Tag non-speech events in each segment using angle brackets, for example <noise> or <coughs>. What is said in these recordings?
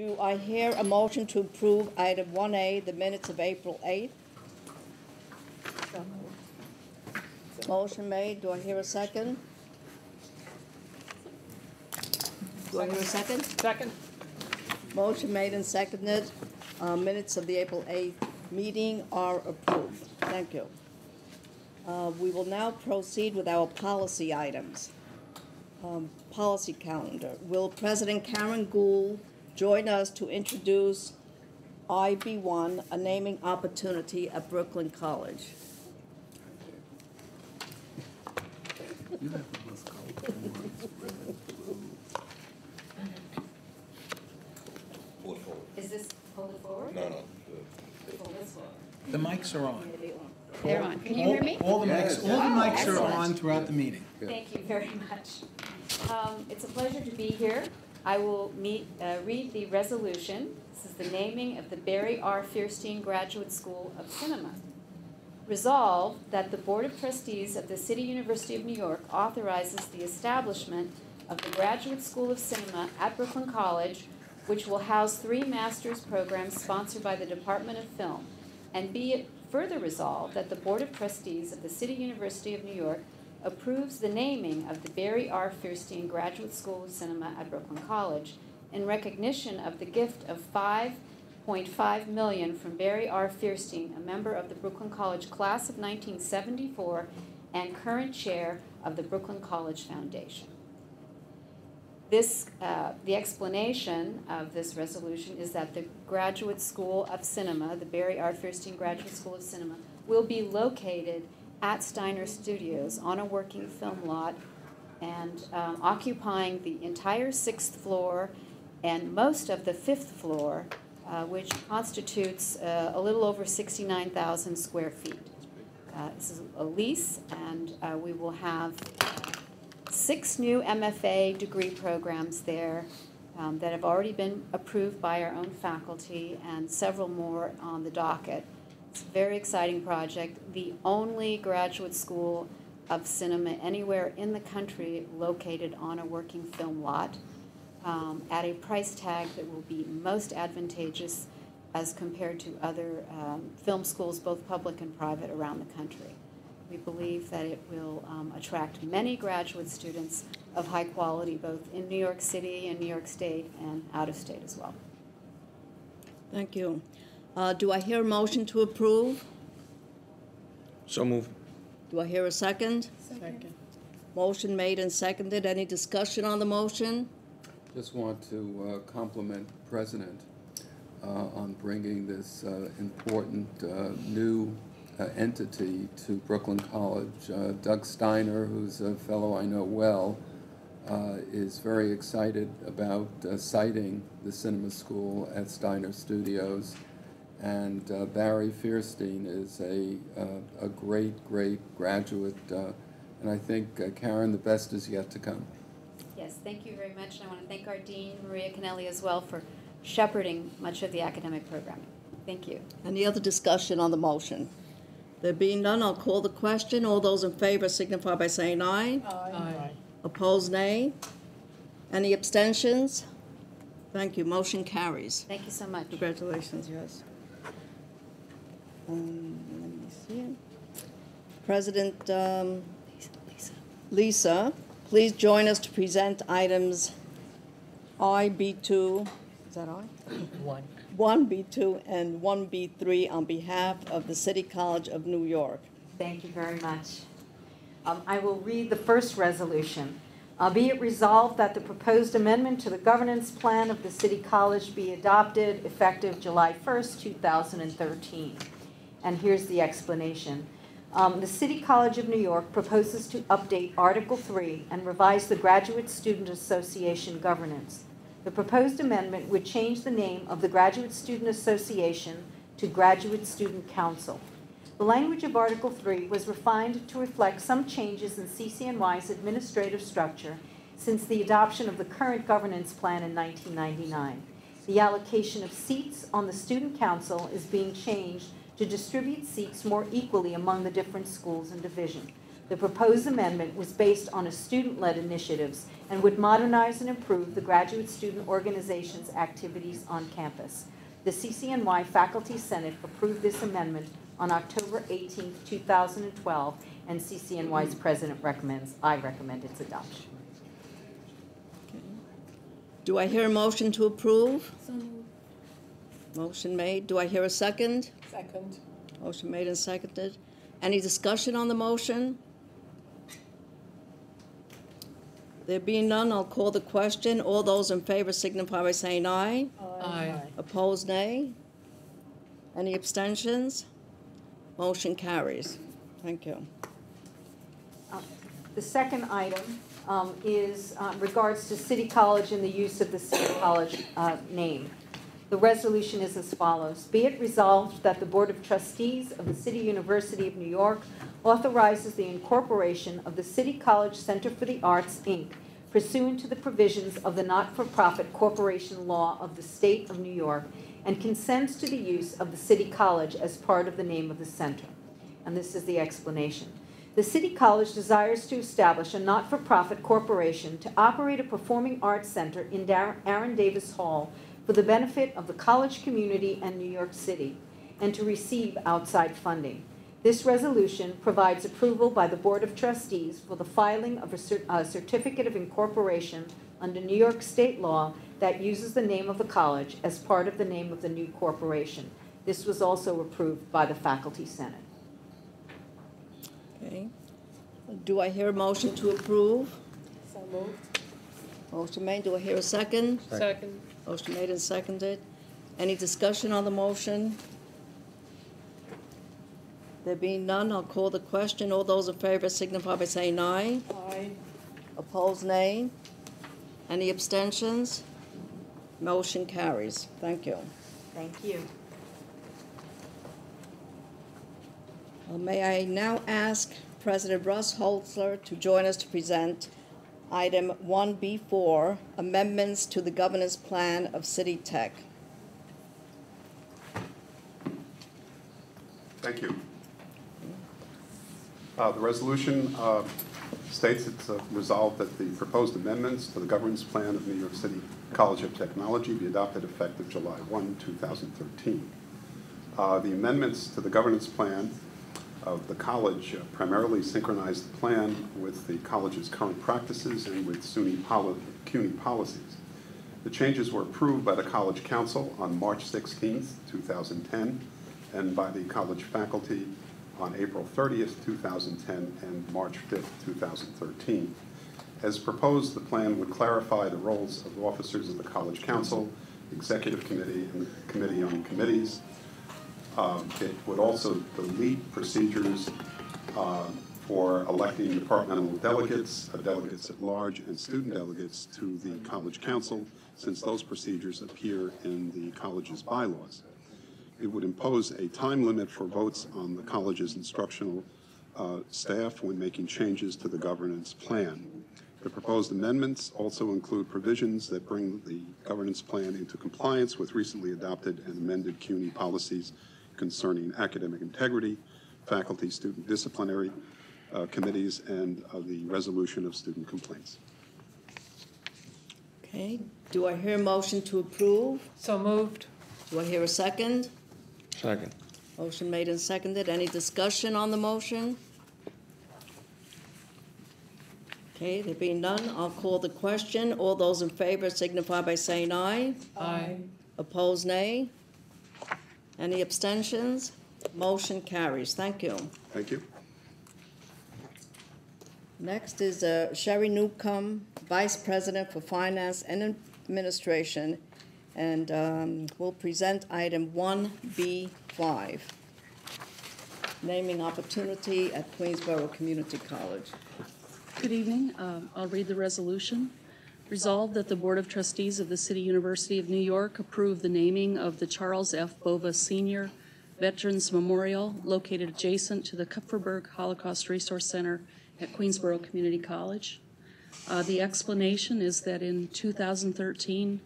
Do I hear a motion to approve item 1A, the minutes of April 8th? Motion made. Do I hear a second? Do I hear a second? Second. Motion made and seconded. Uh, Minutes of the April 8th meeting are approved. Thank you. Uh, We will now proceed with our policy items. Um, Policy calendar. Will President Karen Gould join us to introduce IB1, a naming opportunity at Brooklyn College? Is this, hold it forward? No, no. Hold this forward. The mics are on. They're on. Can you hear me? All all the mics, all the Oh, mics are excellent. on throughout the meeting. Thank you very <laughs> much. Um, It's a pleasure to be here. I will meet, uh, read the resolution. This is the naming of the Barry R. Fierstein Graduate School of Cinema. Resolved that the Board of Trustees of the City University of New York authorizes the establishment of the Graduate School of Cinema at Brooklyn College, which will house three master's programs sponsored by the Department of Film. And be it further resolved that the Board of Trustees of the City University of New York approves the naming of the Barry R. Fierstein Graduate School of Cinema at Brooklyn College in recognition of the gift of five point five million from Barry R. Fierstein, a member of the Brooklyn College Class of nineteen seventy-four and current chair of the Brooklyn College Foundation. This, uh, the explanation of this resolution is that the Graduate School of Cinema, the Barry R. Fierstein Graduate School of Cinema, will be located at Steiner Studios on a working film lot and um, occupying the entire sixth floor and most of the fifth floor, uh, which constitutes uh, a little over 69,000 square feet. Uh, This is a lease, and uh, we will have six new MFA degree programs there um, that have already been approved by our own faculty and several more on the docket. It's a very exciting project, the only graduate school of cinema anywhere in the country located on a working film lot um, at a price tag that will be most advantageous as compared to other um, film schools, both public and private, around the country. We believe that it will um, attract many graduate students of high quality, both in New York City and New York State and out of state as well. Thank you. Uh, Do I hear a motion to approve? So move. Do I hear a second? Second. Motion made and seconded. Any discussion on the motion? Just want to uh, compliment the President uh, on bringing this uh, important uh, new uh, entity to Brooklyn College. Uh, Doug Steiner, who's a fellow I know well, uh, is very excited about uh, siting the cinema school at Steiner Studios. And uh, Barry Fierstein is a, uh, a great, great graduate. uh, And I think, uh, Karen, the best is yet to come. Yes, thank you very much, and I want to thank our Dean, Maria Conelli, as well for shepherding much of the academic programming. Thank you. Any other discussion on the motion? There being none, I'll call the question. All those in favor signify by saying aye. Aye. Opposed, nay. Any abstentions? Thank you. Motion carries. Thank you so much. Congratulations, yes. Um, Let me see. President um, Lisa. Lisa, please join us to present items I, B2, is that I? One. 1B2 and 1B3 on behalf of the City College of New York. Thank you very much. Um, I will read the first resolution. Uh, Be it resolved that the proposed amendment to the governance plan of the City College be adopted effective July 1st, 2013. And here's the explanation. Um, The City College of New York proposes to update Article 3 and revise the Graduate Student Association governance. The proposed amendment would change the name of the Graduate Student Association to Graduate Student Council. The language of Article 3 was refined to reflect some changes in CCNY's administrative structure since the adoption of the current governance plan in 1999. The allocation of seats on the Student Council is being changed to distribute seats more equally among the different schools and division. The proposed amendment was based on a student-led initiatives and would modernize and improve the graduate student organization's activities on campus. The CCNY Faculty Senate approved this amendment on October 18, 2012, and CCNY's president recommends, I recommend its adoption. Do I hear a motion to approve? Motion made. Do I hear a second? Second. Motion made and seconded. Any discussion on the motion? There being none, I'll call the question. All those in favor signify by saying aye. Aye. Opposed, nay. Any abstentions? Motion carries. Thank you. The second item um, is uh, regards to City College and the use of the City College uh, name. The resolution is as follows. Be it resolved that the Board of Trustees of the City University of New York authorizes the incorporation of the City College Center for the Arts, Inc. pursuant to the provisions of the not-for-profit corporation law of the State of New York and consents to the use of the City College as part of the name of the center. And this is the explanation. The City College desires to establish a not-for-profit corporation to operate a performing arts center in Aaron Davis Hall for the benefit of the college community and New York City, and to receive outside funding. This resolution provides approval by the Board of Trustees for the filing of a cer- a certificate of incorporation under New York State law that uses the name of the college as part of the name of the new corporation. This was also approved by the Faculty Senate. Okay. Do I hear a motion to approve? So moved. Motion made. Do I hear a second? Second. Motion made and seconded. Any discussion on the motion? There being none, I'll call the question. All those in favor signify by saying aye. Aye. Opposed, nay. Any abstentions? Motion carries. Thank you. Thank you. Uh, May I now ask President Russ Hotzler to join us to present item 1B4, amendments to the governance plan of City Tech. Thank you. Uh, The resolution uh, states it's uh, resolved that the proposed amendments to the governance plan of New York City College of Technology be adopted effective July 1, 2013. Uh, The amendments to the governance plan of the college uh, primarily synchronized the plan with the college's current practices and with SUNY poli- CUNY policies. The changes were approved by the College Council on March 16, 2010, and by the college faculty on April 30th, 2010, and March 5th, 2013. As proposed, the plan would clarify the roles of officers of the College Council, Executive Committee, and the Committee on Committees. Um, It would also delete procedures uh, for electing departmental delegates, uh, delegates at large, and student delegates to the College Council, since those procedures appear in the college's bylaws. It would impose a time limit for votes on the college's instructional uh, staff when making changes to the governance plan. The proposed amendments also include provisions that bring the governance plan into compliance with recently adopted and amended CUNY policies concerning academic integrity, faculty student disciplinary uh, committees, and uh, the resolution of student complaints. Okay, do I hear a motion to approve? So moved. Do I hear a second? Second. Motion made and seconded. Any discussion on the motion? Okay, there being none, I'll call the question. All those in favor signify by saying aye. Aye. Opposed, nay. Any abstentions? Motion carries. Thank you. Thank you. Next is uh, Sherry Newcomb, Vice President for Finance and Administration, and um, will present item 1B5, naming opportunity at Queensborough Community College. Good evening. Um, I'll read the resolution. Resolved that the Board of Trustees of the City University of New York approve the naming of the Charles F. Bova Senior Veterans Memorial located adjacent to the Kupferberg Holocaust Resource Center at Queensborough Community College. Uh, The explanation is that in 2013,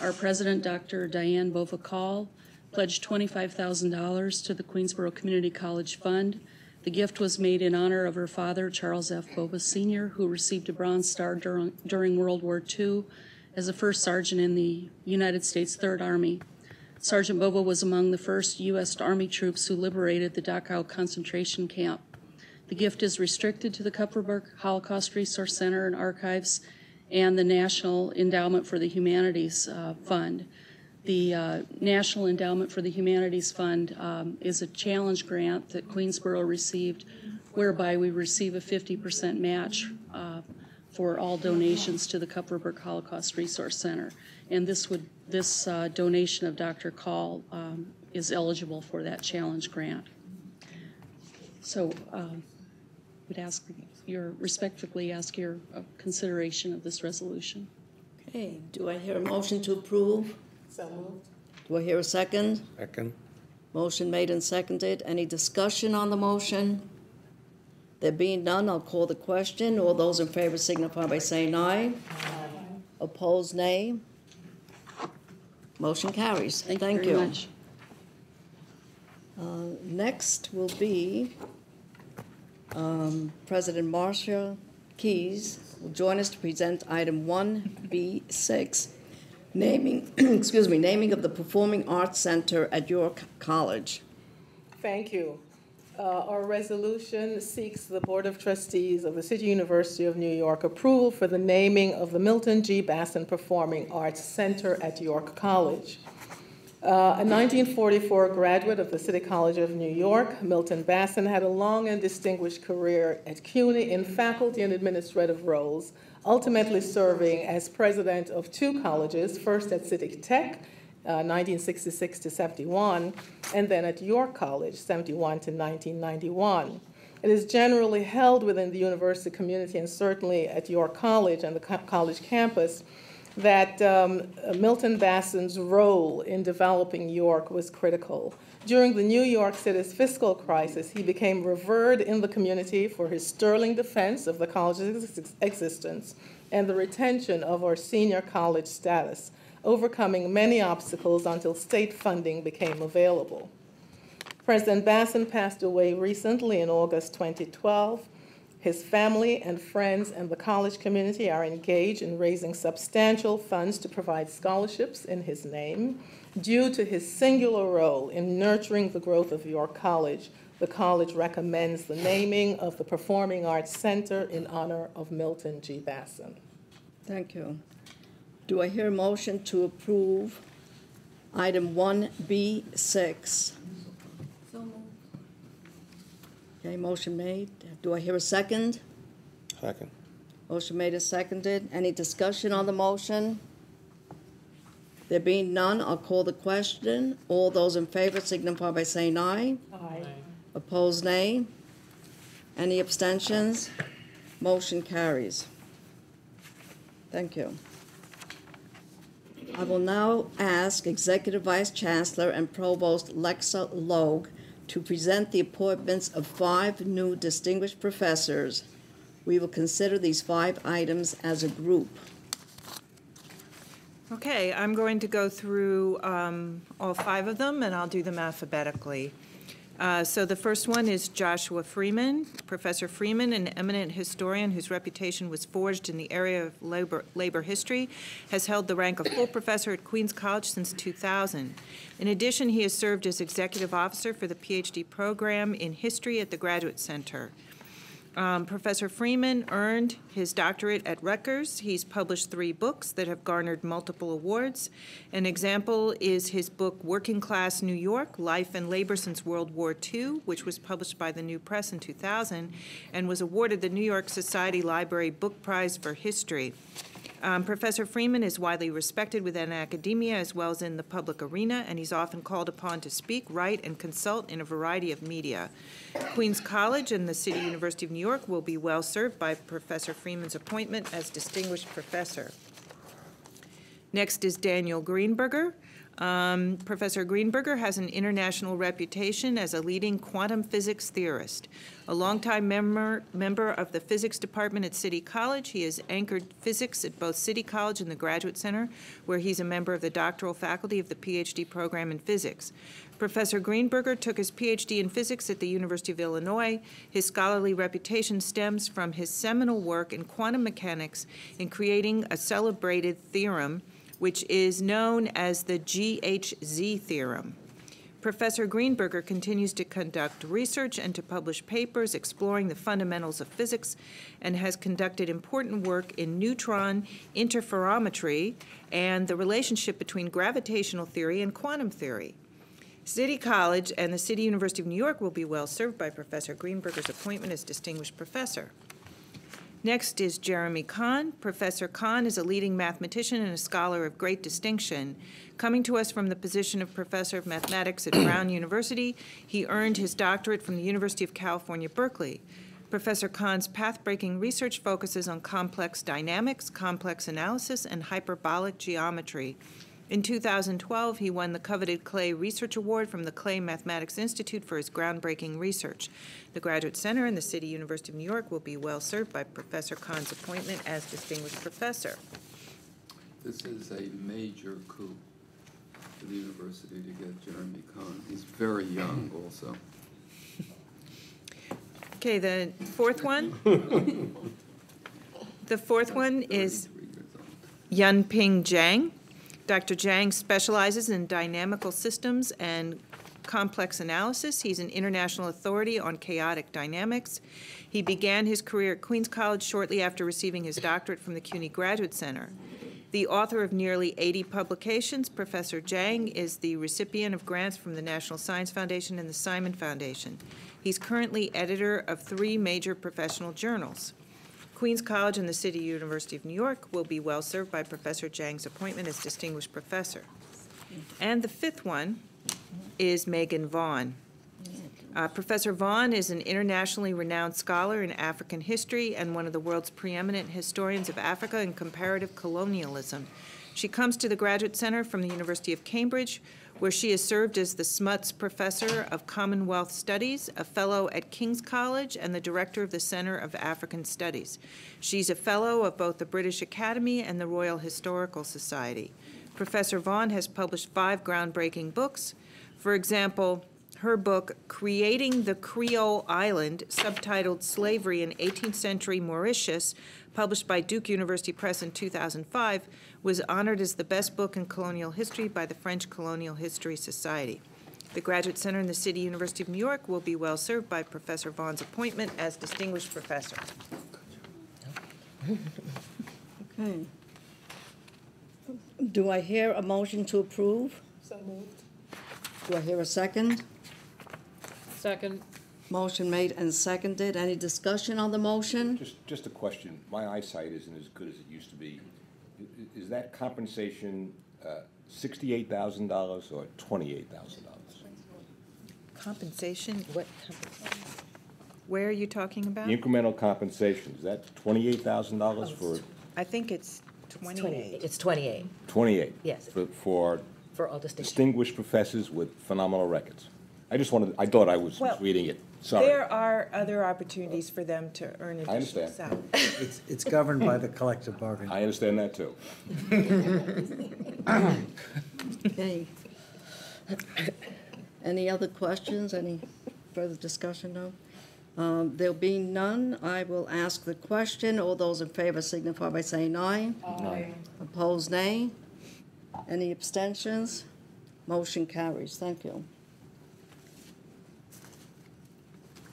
our president, Dr. Diane Bova Call, pledged $25,000 to the Queensborough Community College Fund The gift was made in honor of her father, Charles F. Bova Sr., who received a Bronze Star during, during World War II as a first sergeant in the United States Third Army. Sergeant Bova was among the first U.S. Army troops who liberated the Dachau concentration camp. The gift is restricted to the Kupferberg Holocaust Resource Center and Archives and the National Endowment for the Humanities uh, Fund. The uh, National Endowment for the Humanities Fund um, is a challenge grant that Queensboro received whereby we receive a 50% match uh, for all donations to the Kupferberg Holocaust Resource Center. And this would, this uh, donation of Dr. Call um, is eligible for that challenge grant. So um, would ask your, respectfully ask your uh, consideration of this resolution. Okay, do I hear a motion to approve? So moved. Do I hear a second? Second. Motion made and seconded. Any discussion on the motion? There being none, I'll call the question. All those in favor signify by saying aye. Opposed, nay. Motion carries. Thank Thank you very you. much. Uh, Next will be um, President Marcia Keizs will join us to present item 1B6, naming, <clears throat> excuse me, naming of the Performing Arts Center at York College. Thank you. Uh, Our resolution seeks the Board of Trustees of the City University of New York approval for the naming of the Milton G. Basson Performing Arts Center at York College. Uh, A 1944 graduate of the City College of New York, Milton Basson had a long and distinguished career at CUNY in faculty and administrative roles, ultimately serving as president of two colleges, first at City Tech, uh, 1966 to 71, and then at York College, 71 to 1991. It is generally held within the university community and certainly at York College and the co- college campus that um, Milton Basson's role in developing York was critical. During the New York City's fiscal crisis, he became revered in the community for his sterling defense of the college's ex- existence and the retention of our senior college status, overcoming many obstacles until state funding became available. President Basson passed away recently in August 2012. His family and friends and the college community are engaged in raising substantial funds to provide scholarships in his name. Due to his singular role in nurturing the growth of York College, the college recommends the naming of the Performing Arts Center in honor of Milton G. Basson. Thank you. Do I hear a motion to approve item 1B6? Okay, motion made. Do I hear a second? Second. Motion made and seconded. Any discussion on the motion? There being none, I'll call the question. All those in favor signify by saying aye. Aye. Opposed, nay. Any abstentions? Motion carries. Thank you. I will now ask Executive Vice Chancellor and Provost Lexa Logue to present the appointments of five new distinguished professors. We will consider these five items as a group. Okay, I'm going to go through um, all five of them, and I'll do them alphabetically. Uh, So the first one is Joshua Freeman. Professor Freeman, an eminent historian whose reputation was forged in the area of labor labor history, has held the rank of full professor at Queens College since 2000. In addition, he has served as executive officer for the PhD program in history at the Graduate Center. Um, Professor Freeman earned his doctorate at Rutgers. He's published three books that have garnered multiple awards. An example is his book Working Class New York Life and Labor Since World War II, which was published by the New Press in 2000 and was awarded the New York Society Library Book Prize for History. Um, Professor Freeman is widely respected within academia as well as in the public arena, and he's often called upon to speak, write, and consult in a variety of media. Queens College and the City University of New York will be well served by Professor Freeman's appointment as distinguished professor. Next is Daniel Greenberger. Um, Professor Greenberger has an international reputation as a leading quantum physics theorist. A longtime member, member of the physics department at City College, he has anchored physics at both City College and the Graduate Center, where he's a member of the doctoral faculty of the PhD program in physics. Professor Greenberger took his PhD in physics at the University of Illinois. His scholarly reputation stems from his seminal work in quantum mechanics in creating a celebrated theorem which is known as the GHZ theorem. Professor Greenberger continues to conduct research and to publish papers exploring the fundamentals of physics and has conducted important work in neutron interferometry and the relationship between gravitational theory and quantum theory. City College and the City University of New York will be well served by Professor Greenberger's appointment as distinguished professor. Next is Jeremy Kahn. Professor Kahn is a leading mathematician and a scholar of great distinction. Coming to us from the position of professor of mathematics at Brown <clears throat> University, he earned his doctorate from the University of California, Berkeley. Professor Kahn's path-breaking research focuses on complex dynamics, complex analysis, and hyperbolic geometry. In 2012, he won the coveted Clay Research Award from the Clay Mathematics Institute for his groundbreaking research. The Graduate Center and the City University of New York will be well served by Professor Kahn's appointment as distinguished professor. This is a major coup for the university to get Jeremy Kahn. He's very young also. Okay, the fourth one? <laughs> The fourth one is 33 years old. Yunping Jiang. Dr. Jiang specializes in dynamical systems and complex analysis. He's an international authority on chaotic dynamics. He began his career at Queens College shortly after receiving his doctorate from the CUNY Graduate Center. The author of nearly 80 publications, Professor Jiang is the recipient of grants from the National Science Foundation and the Simon Foundation. He's currently editor of three major professional journals. Queens College and the City University of New York will be well served by Professor Jiang's appointment as distinguished professor. And the fifth one is Megan Vaughan. Uh, Professor Vaughan is an internationally renowned scholar in African history and one of the world's preeminent historians of Africa and comparative colonialism. She comes to the Graduate Center from the University of Cambridge, where she has served as the Smuts Professor of Commonwealth Studies, a Fellow at King's College, and the Director of the Center of African Studies. She's a Fellow of both the British Academy and the Royal Historical Society. Professor Vaughan has published five groundbreaking books. For example, her book, Creating the Creole Island, subtitled Slavery in 18th Century Mauritius, published by Duke University Press in 2005, was honored as the best book in colonial history by the French Colonial History Society. The Graduate Center and the City University of New York will be well served by Professor Vaughan's appointment as distinguished professor. Okay. Do I hear a motion to approve? So moved. Do I hear a second? Second. Motion made and seconded. Any discussion on the motion? Just, just a question. My eyesight isn't as good as it used to be. I- i- Is that compensation uh, sixty-eight thousand dollars or twenty-eight thousand dollars? Compensation, what, where are you talking about? The incremental compensation, is that twenty-eight thousand dollars for I think it's 28. It's 28 twenty-eight? Yes. For, for for all distinction. distinguished professors with phenomenal records? I just wanted, I thought I was Well, reading it. Sorry. There are other opportunities for them to earn I additional understand. salary. It's, it's governed by the collective bargaining. I understand that too. Okay. Any other questions? Any further discussion? No? Um, There being none, I will ask the question. All those in favor signify by saying aye. Aye. Opposed, nay. Any abstentions? Motion carries. Thank you.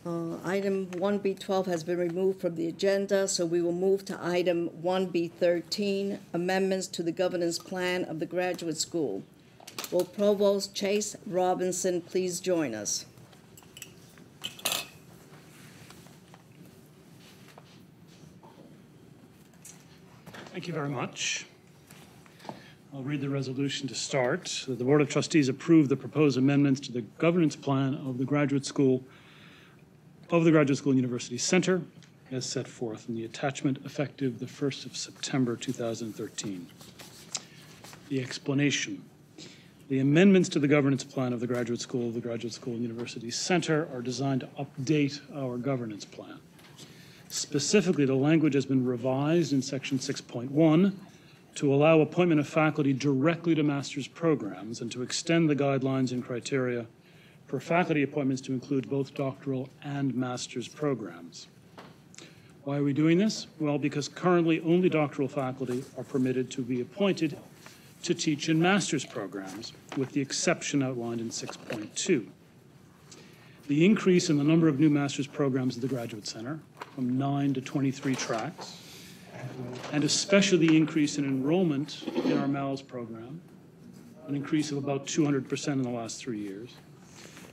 Uh, Item 1B12 has been removed from the agenda, so we will move to item 1B13, amendments to the governance plan of the graduate school. Will Provost Chase Robinson please join us? Thank you very much. I'll read the resolution to start. The Board of Trustees approved the proposed amendments to the governance plan of the graduate school, of the Graduate School and University Center, as set forth in the attachment effective the 1st of September 2013. The explanation. The amendments to the governance plan of the Graduate School, of the Graduate School and University Center are designed to update our governance plan. Specifically, the language has been revised in section 6.1 to allow appointment of faculty directly to master's programs and to extend the guidelines and criteria for faculty appointments to include both doctoral and master's programs. Why are we doing this? Well, because currently only doctoral faculty are permitted to be appointed to teach in master's programs, with the exception outlined in 6.2. The increase in the number of new master's programs at the Graduate Center, from 9 to 23 tracks, and especially the increase in enrollment in our MALS program, an increase of about 200% in the last three years,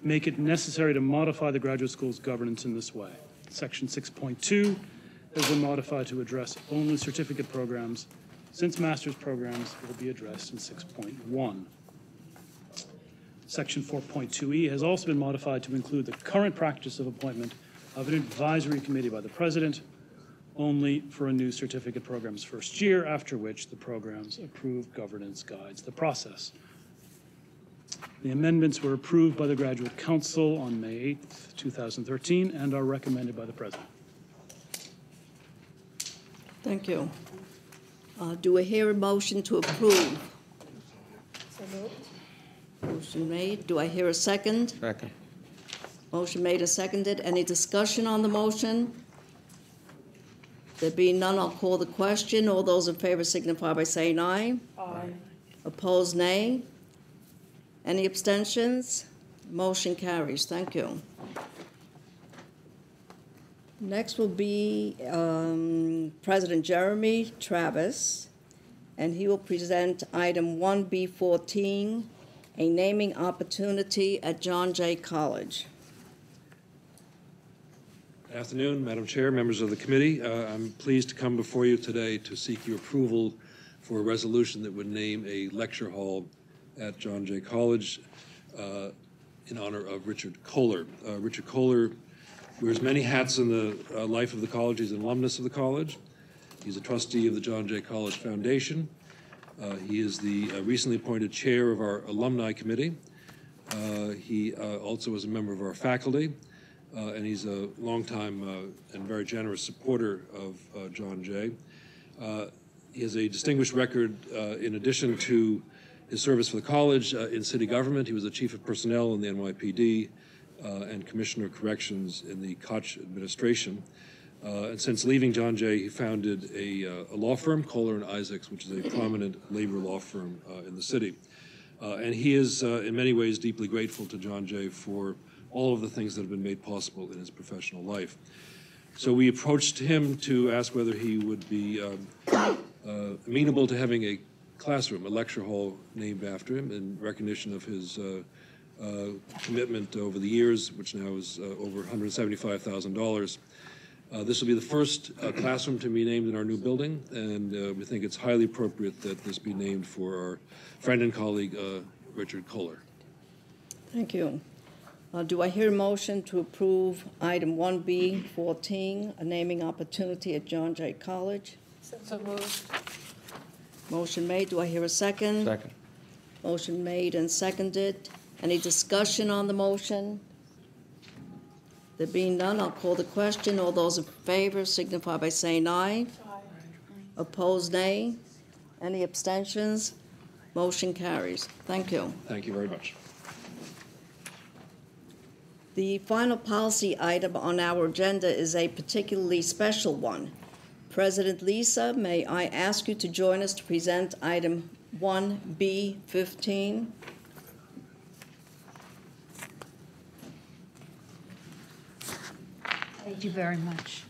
make it necessary to modify the graduate school's governance in this way. Section 6.2 has been modified to address only certificate programs, since master's programs will be addressed in 6.1. Section 4.2E has also been modified to include the current practice of appointment of an advisory committee by the president only for a new certificate program's first year, after which the program's approved governance guides the process. The amendments were approved by the Graduate Council on May 8th, 2013, and are recommended by the president. Thank you. Uh, Do I hear a motion to approve? Motion made. Do I hear a second? Second. Motion made and seconded. Any discussion on the motion? There being none, I'll call the question. All those in favor signify by saying aye. Aye. Opposed, nay. Any abstentions? Motion carries. Thank you. Next will be um, President Jeremy Travis, and he will present item 1B14, a naming opportunity at John Jay College. Good Afternoon, Madam Chair, members of the committee. Uh, I'm pleased to come before you today to seek your approval for a resolution that would name a lecture hall at John Jay College uh, in honor of Richard Koehler. Uh, Richard Koehler wears many hats in the uh, life of the college. He's an alumnus of the college. He's a trustee of the John Jay College Foundation. Uh, he is the uh, recently appointed chair of our alumni committee. He also is a member of our faculty, uh, and he's a longtime uh, and very generous supporter of uh, John Jay. He has a distinguished record in addition to his service for the college uh, in city government. He was the chief of personnel in the NYPD uh, and commissioner of corrections in the Koch administration. Uh, and since leaving John Jay, he founded a, uh, a law firm, Koehler and Isaacs, which is a prominent labor law firm uh, in the city. Uh, and he is, in many ways, deeply grateful to John Jay for all of the things that have been made possible in his professional life. So we approached him to ask whether he would be um, uh, amenable to having a classroom, a lecture hall named after him in recognition of his uh, uh, commitment over the years, which now is uh, over $175,000. Uh, This will be the first uh, classroom to be named in our new building, and uh, we think it's highly appropriate that this be named for our friend and colleague, uh, Richard Koehler. Thank you. Uh, Do I hear a motion to approve item 1B14, a naming opportunity at John Jay College? So moved. Motion made. Do I hear a second? Second. Motion made and seconded. Any discussion on the motion? There being none, I'll call the question. All those in favor signify by saying aye. Opposed, nay. Any abstentions? Motion carries. Thank you. Thank you very much. The final policy item on our agenda is a particularly special one. President Lisa, may I ask you to join us to present item 1B15? Thank you very much.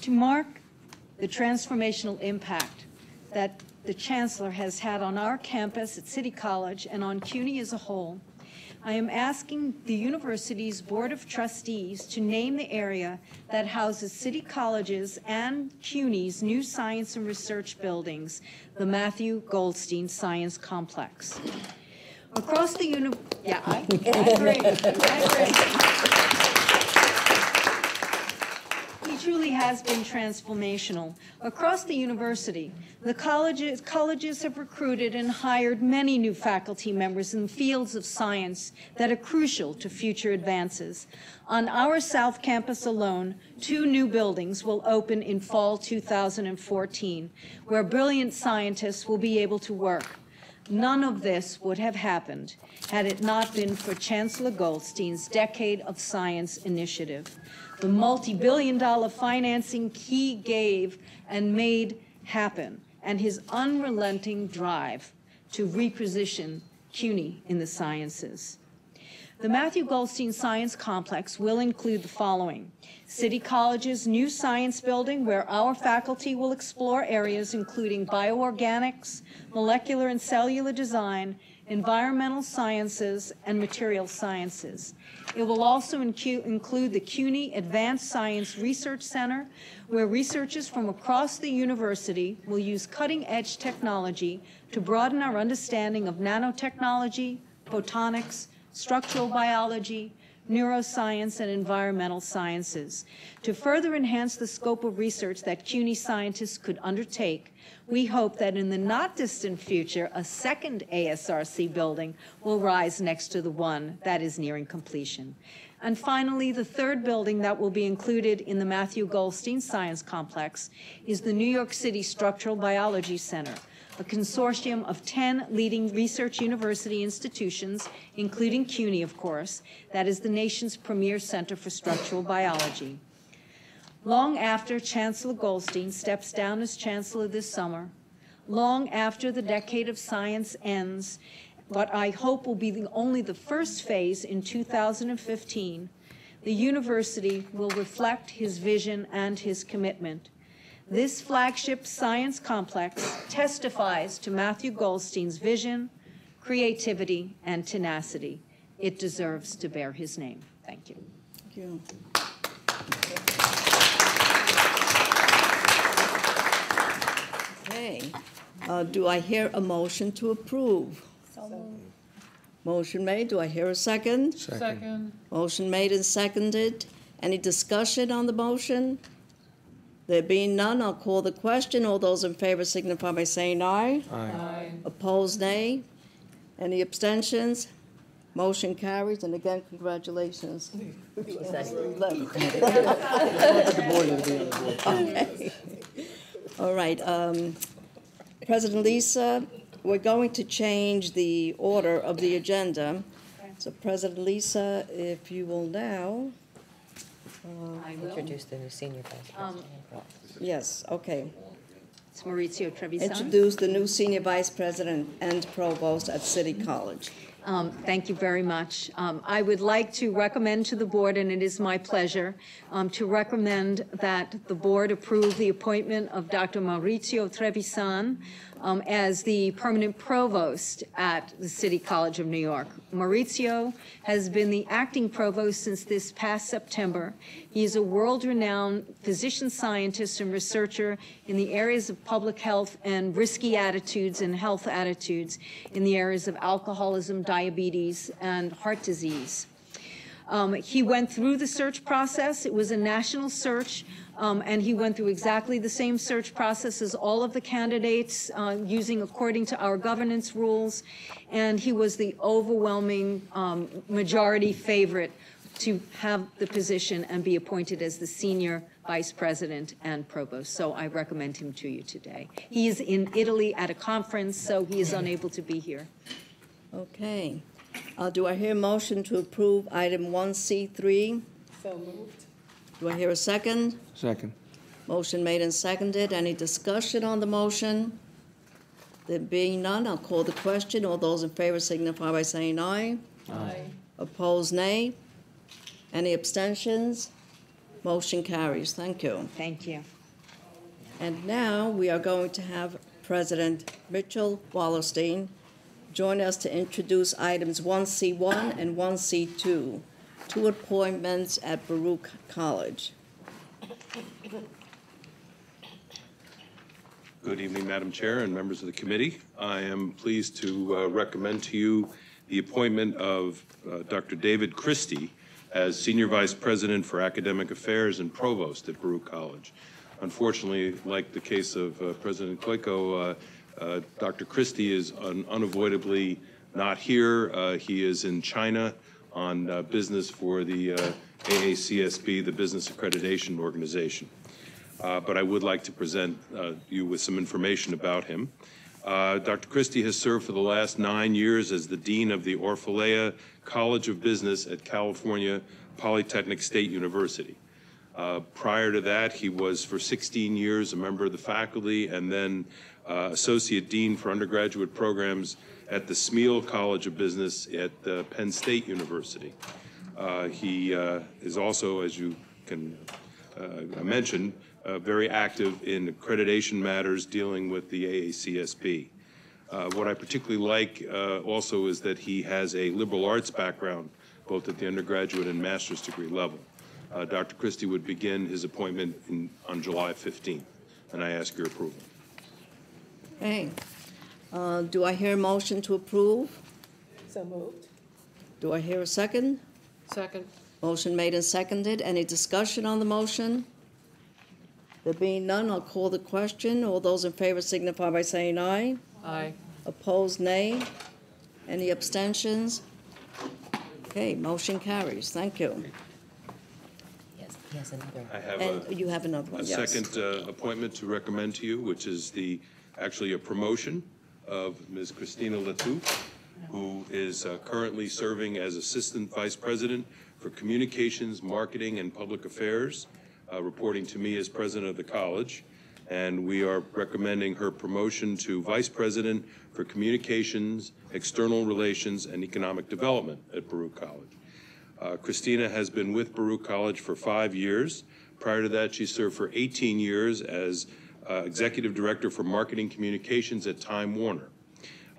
To mark the transformational impact that the Chancellor has had on our campus at City College and on CUNY as a whole, I am asking the university's Board of Trustees to name the area that houses City College's and CUNY's new science and research buildings, the Matthew Goldstein Science Complex. Across the uni, yeah, I I agree, I agree. Truly has been transformational. Across the university, the colleges, colleges have recruited and hired many new faculty members in fields of science that are crucial to future advances. On our South Campus alone, two new buildings will open in fall 2014, where brilliant scientists will be able to work. None of this would have happened had it not been for Chancellor Goldstein's Decade of Science initiative. The multi-billion dollar financing he gave and made happen, and his unrelenting drive to reposition CUNY in the sciences. The Matthew Goldstein Science Complex will include the following. City College's new science building where our faculty will explore areas including bioorganics, molecular and cellular design, environmental sciences, and material sciences. It will also include the CUNY Advanced Science Research Center, where researchers from across the university will use cutting-edge technology to broaden our understanding of nanotechnology, photonics, structural biology, neuroscience, and environmental sciences. To further enhance the scope of research that CUNY scientists could undertake, we hope that in the not-distant future, a second ASRC building will rise next to the one that is nearing completion. And finally, the third building that will be included in the Matthew Goldstein Science Complex is the New York City Structural Biology Center, a consortium of 10 leading research university institutions, including CUNY, of course, that is the nation's premier center for structural biology. Long after Chancellor Goldstein steps down as chancellor this summer, long after the decade of science ends, what I hope will be the, only the first phase in 2015, the university will reflect his vision and his commitment. This flagship science complex testifies to Matthew Goldstein's vision, creativity, and tenacity. It deserves to bear his name. Thank you. Thank you. Okay, uh, do I hear a motion to approve? Motion made, do I hear a second? Second. Motion made and seconded. Any discussion on the motion? There being none, I'll call the question. All those in favor signify by saying aye. Aye. Opposed, nay. Any abstentions? Motion carries, and again, congratulations. Okay. <laughs> All right, um, President Lisa, we're going to change the order of the agenda. So President Lisa, if you will now, I will. Introduce the new senior vice Um, president. yes, okay. It's Maurizio Trevisan. Introduce the new senior vice president and provost at City College. Um, Thank you very much. Um, I would like to recommend to the board, and it is my pleasure, um, to recommend that the board approve the appointment of Dr. Maurizio Trevisan um, as the permanent provost at the City College of New York. Maurizio has been the acting provost since this past September. He is a world-renowned physician scientist and researcher in the areas of public health and risky attitudes and health attitudes in the areas of alcoholism, diabetes, and heart disease. Um, he went through the search process. It was a national search, um, and he went through exactly the same search process as all of the candidates, uh, using according to our governance rules. And he was the overwhelming um, majority favorite to have the position and be appointed as the senior vice president and provost. So I recommend him to you today. He is in Italy at a conference, so he is unable to be here. Okay. Uh, Do I hear a motion to approve item 1C3? So moved. Do I hear a second? Second. Motion made and seconded. Any discussion on the motion? There being none, I'll call the question. All those in favor signify by saying aye. Aye. Opposed, nay. Any abstentions? Motion carries. Thank you. Thank you. And now we are going to have President Mitchell Wallerstein join us to introduce items 1C1 and 1C2, two appointments at Baruch College. Good evening, Madam Chair and members of the committee. I am pleased to uh, recommend to you the appointment of uh, Dr. David Christy as Senior Vice President for Academic Affairs and Provost at Baruch College. Unfortunately, like the case of uh, President Coico, uh, Dr. Christy is un- unavoidably not here. Uh, He is in China on uh, business for the uh, AACSB, the Business Accreditation Organization. Uh, But I would like to present you with some information about him. Dr. Christy has served for the last nine years as the Dean of the Orfalea College of Business at California Polytechnic State University. Prior to that, he was for 16 years a member of the faculty and then uh, Associate Dean for undergraduate programs at the Smeal College of Business at uh, Penn State University. Uh, He uh, is also, as you can uh, mention, uh, very active in accreditation matters dealing with the AACSB. What I particularly like also is that he has a liberal arts background, both at the undergraduate and master's degree level. Dr. Christy would begin his appointment in- on July 15th, and I ask your approval. Okay. Uh, Do I hear a motion to approve? So moved. Do I hear a second? Second. Motion made and seconded. Any discussion on the motion? There being none, I'll call the question. All those in favor signify by saying aye. Aye. Opposed, nay. Any abstentions? Okay, motion carries. Thank you. I have a... And you have another one, A yes. second uh, appointment to recommend to you, which is the, actually a promotion of Ms. Christina Latouf, who is uh, currently serving as Assistant Vice President for Communications, Marketing, and Public Affairs, uh, reporting to me as President of the college. And we are recommending her promotion to Vice President for Communications, External Relations, and Economic Development at Baruch College. Uh, Christina has been with Baruch College for five years. Prior to that, she served for 18 years as uh, Executive Director for Marketing Communications at Time Warner.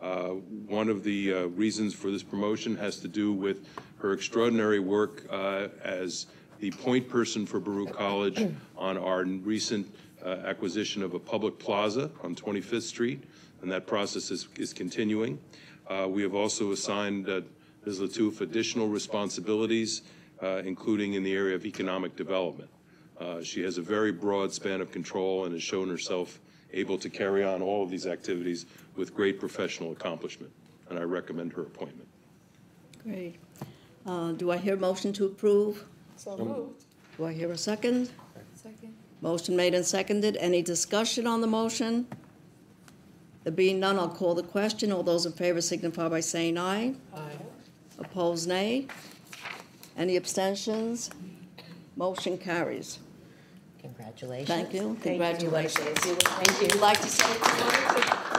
Uh, One of the uh, reasons for this promotion has to do with her extraordinary work uh, as the point person for Baruch College <clears throat> on our recent uh, acquisition of a public plaza on 25th Street, and that process is is continuing. Uh, We have also assigned uh, Ms. Latouf additional responsibilities, uh, including in the area of economic development. Uh, She has a very broad span of control and has shown herself able to carry on all of these activities with great professional accomplishment, and I recommend her appointment. Great. Uh, Do I hear a motion to approve? So moved. Do I hear a second? Second. Motion made and seconded. Any discussion on the motion? There being none, I'll call the question. All those in favor signify by saying aye. Aye. Opposed, nay. Any abstentions? Motion carries. Congratulations. Thank you. Thank you. Congratulations. Thank you. Would you like to say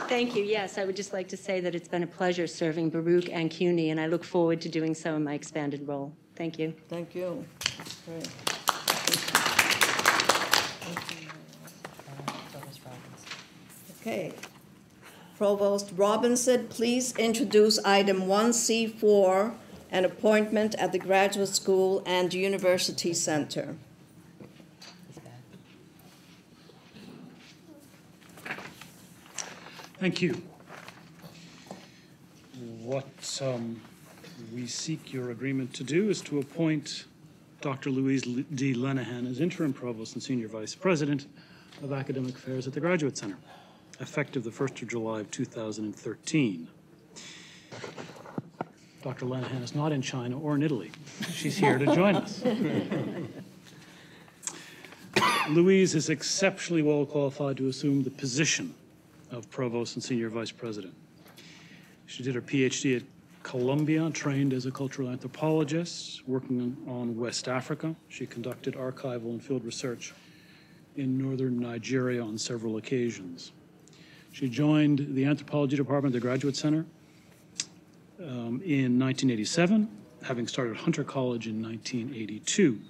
Thank you. Yes, I would just like to say that it's been a pleasure serving Baruch and CUNY, and I look forward to doing so in my expanded role. Thank you. Thank you. Great. Okay. Provost Robinson, please introduce item 1C4, an appointment at the Graduate School and University Center. Thank you. What um, we seek your agreement to do is to appoint Dr. Louise D. Lennihan as interim provost and senior vice president of academic affairs at the Graduate Center, effective the 1st of July of 2013. Dr. Lennihan is not in China or in Italy. She's here to join us. <laughs> Louise is exceptionally well qualified to assume the position of provost and senior vice president. She did her PhD at Columbia, trained as a cultural anthropologist, working on, on West Africa. She conducted archival and field research in northern Nigeria on several occasions. She joined the anthropology department at the Graduate Center um, in 1987, having started Hunter College in 1982.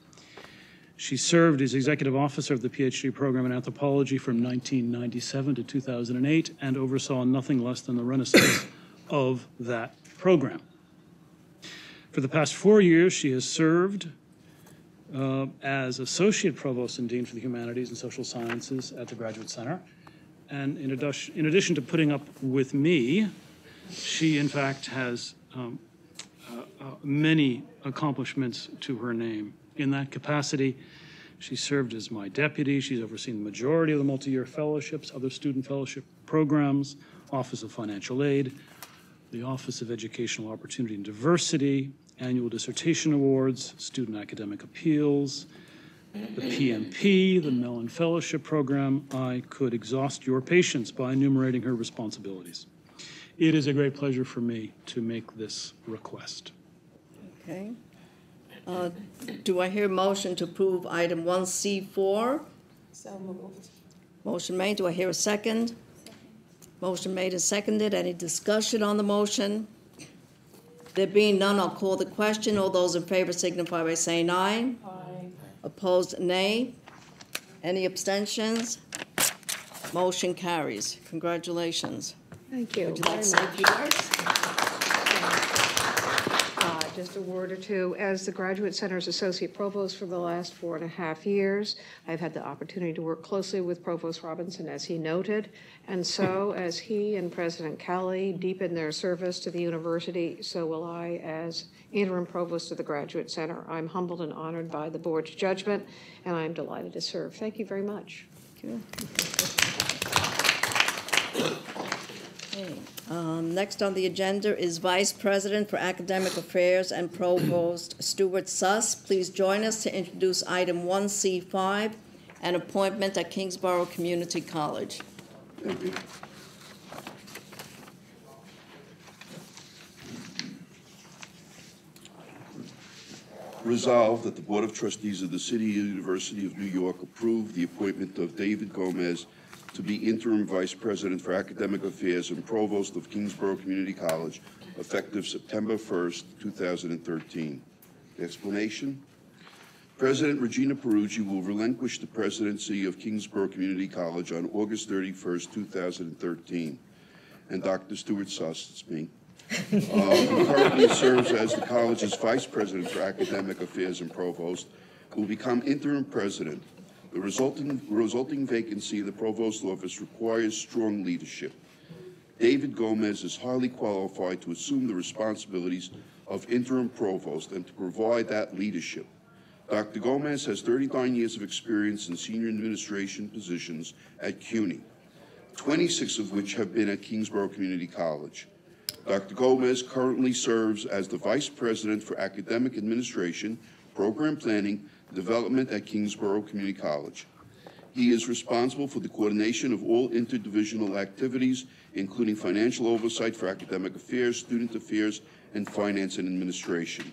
She served as executive officer of the PhD program in anthropology from 1997 to 2008 and oversaw nothing less than the renaissance <coughs> of that program. For the past four years, she has served uh, as associate provost and dean for the humanities and social sciences at the Graduate Center. And in in addition to putting up with me, she in fact has um, uh, uh, many accomplishments to her name. In that capacity, she served as my deputy. She's overseen the majority of the multi-year fellowships, other student fellowship programs, Office of Financial Aid, the Office of Educational Opportunity and Diversity, Annual Dissertation Awards, Student Academic Appeals, the PMP, the Mellon Fellowship Program. I could exhaust your patience by enumerating her responsibilities. It is a great pleasure for me to make this request. Okay. Uh, Do I hear a motion to approve item 1C4? So moved. Motion made, do I hear a second? Motion made and seconded, any discussion on the motion? There being none, I'll call the question. All those in favor signify by saying aye. Aye. Opposed, nay. Any abstentions? Motion carries. Congratulations. Thank you Would you like to say a few words? Uh, Just a word or two. As the Graduate Center's Associate Provost for the last four and a half years, I've had the opportunity to work closely with Provost Robinson, as he noted. And so, <laughs> as he and President Kelly deepen their service to the university, so will I as interim provost of the Graduate Center. I'm humbled and honored by the board's judgment, and I'm delighted to serve. Thank you very much. Okay. Um, Next on the agenda is Vice President for Academic Affairs and Provost Stuart Suss. Please join us to introduce item 1C5, an appointment at Kingsborough Community College. Resolved that the Board of Trustees of the City University of New York approve the appointment of David Gomez to be interim vice president for academic affairs and provost of Kingsborough Community College, effective September 1st, 2013. Explanation? President Regina Peruggi will relinquish the presidency of Kingsborough Community College on August 31st, 2013. And Dr. Stuart Suss, it's me, uh, who currently serves as the college's vice president for academic affairs and provost, will become interim president. The resulting, resulting vacancy in the provost office requires strong leadership. David Gomez is highly qualified to assume the responsibilities of interim provost and to provide that leadership. Dr. Gomez has 39 years of experience in senior administration positions at CUNY, 26 of which have been at Kingsborough Community College. Dr. Gomez currently serves as the Vice President for Academic Administration, Program Planning, Development at Kingsborough Community College. He is responsible for the coordination of all interdivisional activities, including financial oversight for academic affairs, student affairs, and finance and administration.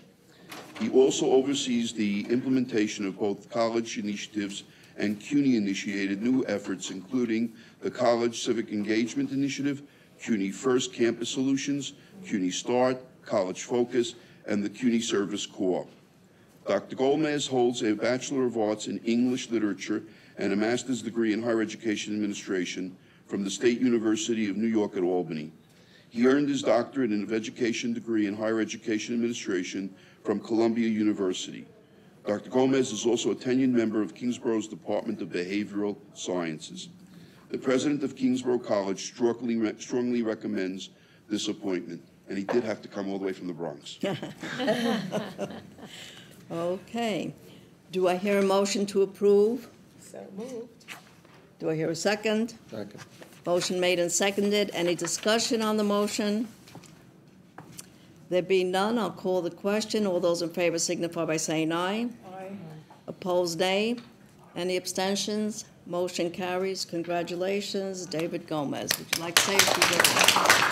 He also oversees the implementation of both college initiatives and CUNY-initiated new efforts, including the College Civic Engagement Initiative, CUNY First Campus Solutions, CUNY Start, College Focus, and the CUNY Service Corps. Dr. Gomez holds a Bachelor of Arts in English Literature and a Master's degree in Higher Education Administration from the State University of New York at Albany. He earned his doctorate in Education degree in Higher Education Administration from Columbia University. Dr. Gomez is also a tenured member of Kingsborough's Department of Behavioral Sciences. The president of Kingsborough College strongly, strongly recommends this appointment, and he did have to come all the way from the Bronx. <laughs> Okay. Do I hear a motion to approve? So moved. Do I hear a second? Second. Motion made and seconded. Any discussion on the motion? There being none, I'll call the question. All those in favor signify by saying aye. Aye. Opposed, nay. Any abstentions? Motion carries. Congratulations, David Gomez. Would you like to say a few words?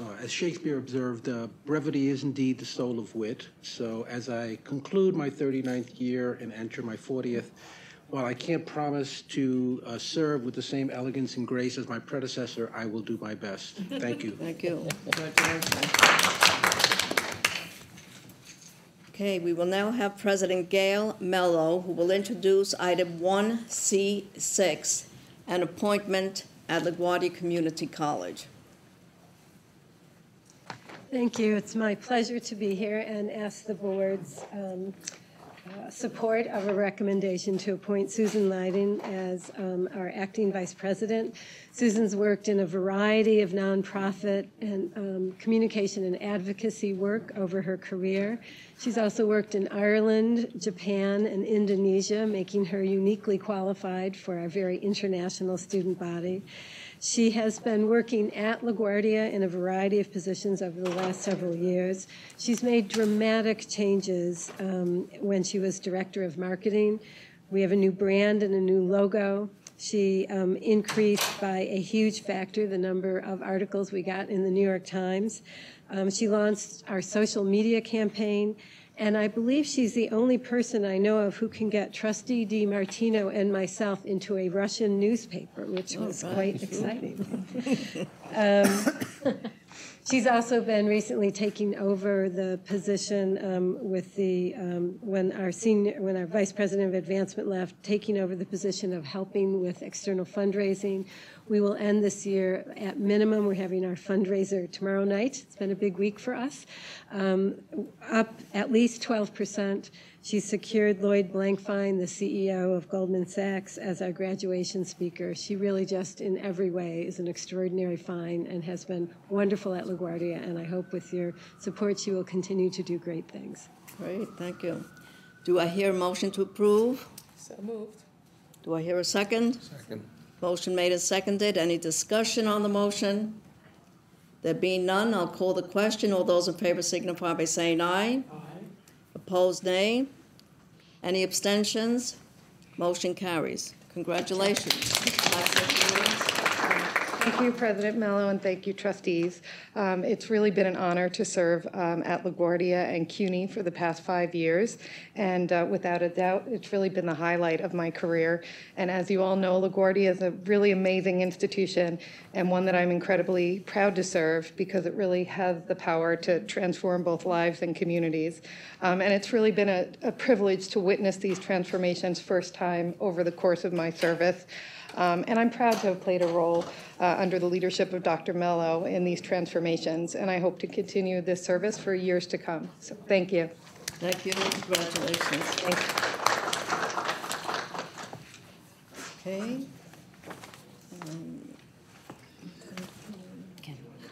Uh, As Shakespeare observed, uh, brevity is indeed the soul of wit. So as I conclude my 39th year and enter my 40th, while I can't promise to uh, serve with the same elegance and grace as my predecessor, I will do my best. Thank you. Thank you. Okay, we will now have President Gail Mellow, who will introduce item 1C6, an appointment at LaGuardia Community College. Thank you. It's my pleasure to be here and ask the board's um, uh, support of a recommendation to appoint Susan Leiden as um, our acting vice president. Susan's worked in a variety of nonprofit and um, communication and advocacy work over her career. She's also worked in Ireland, Japan, and Indonesia, making her uniquely qualified for our very international student body. She has been working at LaGuardia in a variety of positions over the last several years. She's made dramatic changes um, when she was director of marketing. We have a new brand and a new logo. She um, increased by a huge factor the number of articles we got in the New York Times. Um, she launched our social media campaign, and I believe she's the only person I know of who can get Trustee DiMartino and myself into a Russian newspaper, which was quite exciting. um, she's also been recently taking over the position um, with the um, when our senior when our vice president of advancement left, taking over the position of helping with external fundraising. We will end this year at minimum. We're having our fundraiser tomorrow night. It's been a big week for us. Um, up at least 12 percent. She secured Lloyd Blankfein, the CEO of Goldman Sachs, as our graduation speaker. She really just, in every way, is an extraordinary find and has been wonderful at LaGuardia. And I hope with your support, she will continue to do great things. Great, thank you. Do I hear a motion to approve? So moved. Do I hear a second? Second. Motion made and seconded. Any discussion on the motion? There being none, I'll call the question. All those in favor signify by saying aye. Aye. Opposed, nay. Any abstentions? Motion carries. Congratulations. Thank you, President Mellow, and thank you, trustees. Um, It's really been an honor to serve um, at LaGuardia and CUNY for the past five years, and uh, without a doubt, it's really been the highlight of my career. And as you all know, LaGuardia is a really amazing institution and one that I'm incredibly proud to serve because it really has the power to transform both lives and communities. Um, And it's really been a a privilege to witness these transformations first time over the course of my service. Um, and I'm proud to have played a role uh, under the leadership of Dr. Mellow in these transformations, and I hope to continue this service for years to come. So thank you. Thank you. Congratulations. Thank Okay. Um,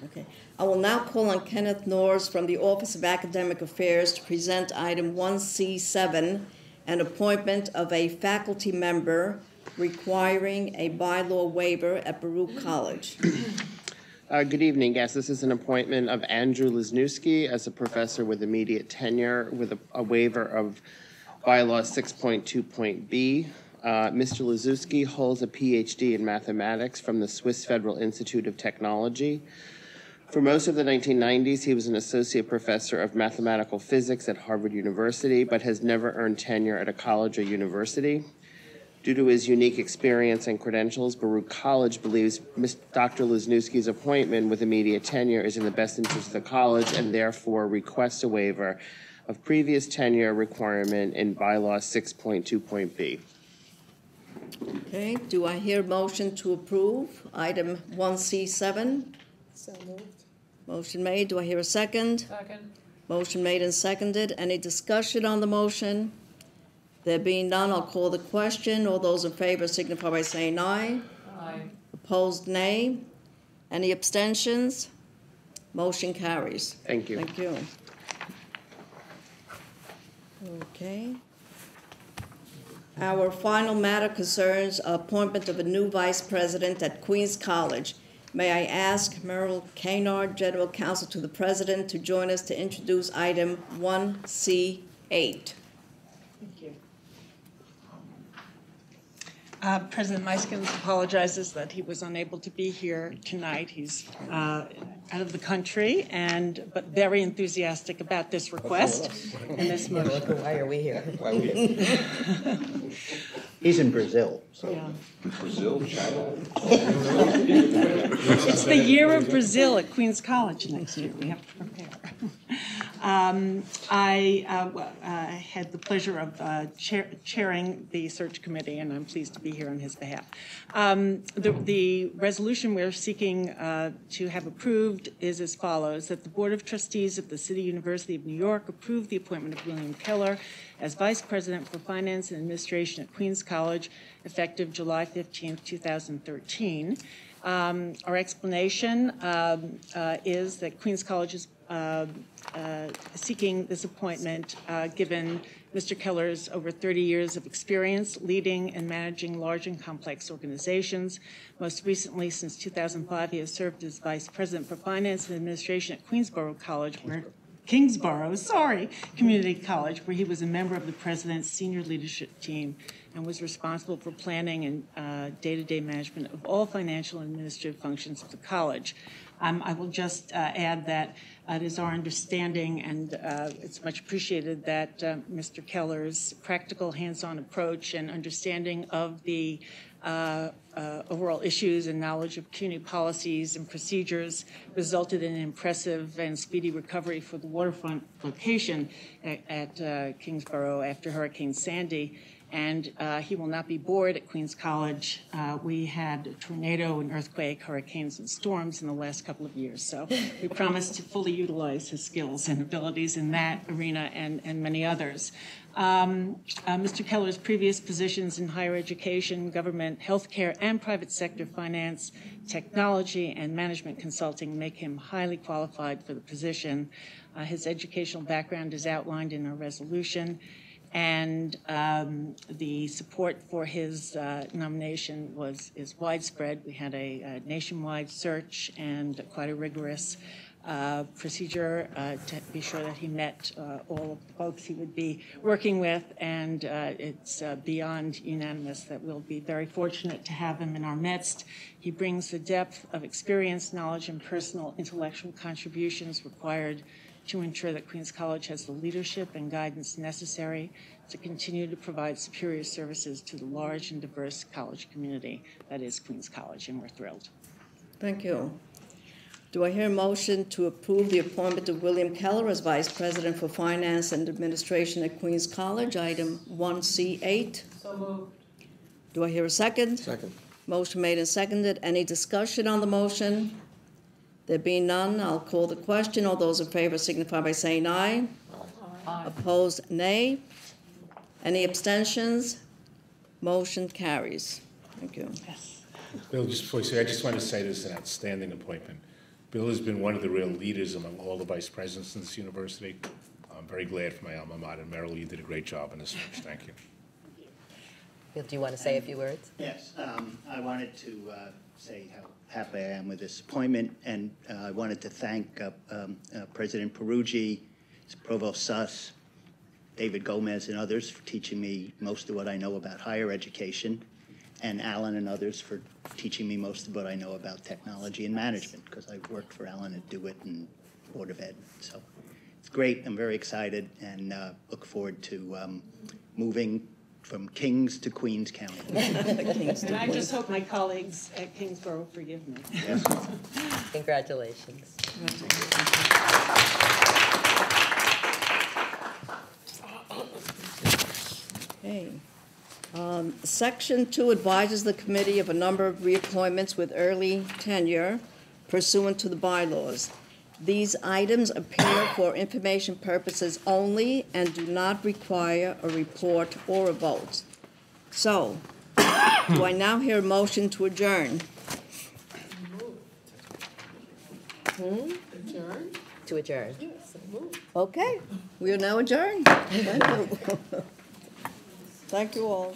Okay. I will now call on Kenneth Norris from the Office of Academic Affairs to present item 1C7, an appointment of a faculty member requiring a bylaw waiver at Baruch College. Uh, Good evening. Yes, this is an appointment of Andrew Lesniewski as a professor with immediate tenure with a- a waiver of bylaw 6.2.b. Uh, Mr. Lesniewski holds a PhD in mathematics from the Swiss Federal Institute of Technology. For most of the 1990s, he was an associate professor of mathematical physics at Harvard University, but has never earned tenure at a college or university. Due to his unique experience and credentials, Baruch College believes Ms. Dr. Lesniewski's appointment with immediate tenure is in the best interest of the college and therefore requests a waiver of previous tenure requirement in bylaw 6.2.b. Okay, do I hear a motion to approve item 1C7? So moved. Motion made, do I hear a second? Second. Motion made and seconded. Any discussion on the motion? There being none, I'll call the question. All those in favor signify by saying aye. Aye. Opposed, nay. Any abstentions? Motion carries. Thank you. Thank you. Okay. Our final matter concerns appointment of a new vice president at Queens College. May I ask Merrill Kennard, General Counsel to the President, to join us to introduce item 1C8. Thank you. Uh, President Muyskens apologizes that he was unable to be here tonight. He's uh, out of the country and, but very enthusiastic about this request and this motion. Why are we here? Why are we here? He's in Brazil, so. Yeah. Brazil, China? It's the year of Brazil at Queens College next year. We have to prepare. Um, I uh, uh, had the pleasure of uh, chair- chairing the search committee, and I'm pleased to be here on his behalf. Um, The the resolution we're seeking uh, to have approved is as follows, that the Board of Trustees of the City University of New York approve the appointment of William Keller as Vice President for Finance and Administration at Queens College, effective July 15, 2013. Um, Our explanation um, uh, is that Queens College is seeking this appointment, uh, given Mr. Keller's over 30 years of experience leading and managing large and complex organizations. Most recently, since 2005, he has served as Vice President for Finance and Administration at Queensborough College, where Kingsborough, sorry, Community College, where he was a member of the president's senior leadership team and was responsible for planning and uh, day-to-day management of all financial and administrative functions of the college. Um, I will just uh, add that uh, it is our understanding, and uh, it's much appreciated, that uh, Mr. Keller's practical, hands-on approach and understanding of the uh, uh, overall issues and knowledge of community policies and procedures resulted in an impressive and speedy recovery for the waterfront location at, at Kingsborough after Hurricane Sandy and uh, he will not be bored at Queens College. Uh, we had a tornado and earthquake, hurricanes and storms in the last couple of years. So we promise to fully utilize his skills and abilities in that arena and, and many others. Um, uh, Mr. Keller's previous positions in higher education, government, healthcare, and private sector finance, technology, and management consulting make him highly qualified for the position. Uh, his educational background is outlined in our resolution and um, the support for his uh, nomination was is widespread. We had a, a nationwide search and quite a rigorous uh, procedure uh, to be sure that he met uh, all of the folks he would be working with, and uh, it's uh, beyond unanimous that we'll be very fortunate to have him in our midst. He brings the depth of experience, knowledge, and personal intellectual contributions required to ensure that Queens College has the leadership and guidance necessary to continue to provide superior services to the large and diverse college community that is Queens College, and we're thrilled. Thank you. Do I hear a motion to approve the appointment of William Keller as Vice President for Finance and Administration at Queens College, item 1C8? So moved. Do I hear a second? Second. Motion made and seconded. Any discussion on the motion? There being none, I'll call the question. All those in favor signify by saying aye. Opposed, nay. Any abstentions? Motion carries. Thank you. Bill, just before you say, I just want to say this is an outstanding appointment. Bill has been one of the real leaders among all the vice presidents in this university. I'm very glad for my alma mater. Merrill, you did a great job in this search. Thank you. Bill, do you want to say a few words? Yes, um, I wanted to uh, say how happy I am with this appointment, and uh, I wanted to thank uh, um, uh, President Peruggi, Provost Suss, David Gomez, and others for teaching me most of what I know about higher education, and Alan and others for teaching me most of what I know about technology and management, because I worked for Alan at DeWitt and Board of Ed. So it's great. I'm very excited and uh, look forward to um, moving from Kings to Queens County. <laughs> And I just hope my colleagues at Kingsborough forgive me. Yes. Congratulations. Okay. Um, Section two advises the committee of a number of reappointments with early tenure pursuant to the bylaws. These items appear for information purposes only and do not require a report or a vote. So, do I now hear a motion to adjourn? Hmm? Adjourn? To adjourn. Yes, moved. Okay, we are now adjourned. Thank you. <laughs> Thank you all.